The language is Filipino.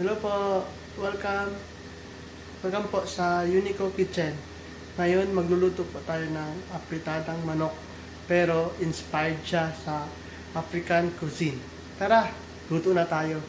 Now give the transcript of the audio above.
Hello po, welcome. Welcome po sa Unico Kitchen. Ngayon, magluluto po tayo ng apritadang manok. Pero inspired siya sa African cuisine. Tara, luto na tayo.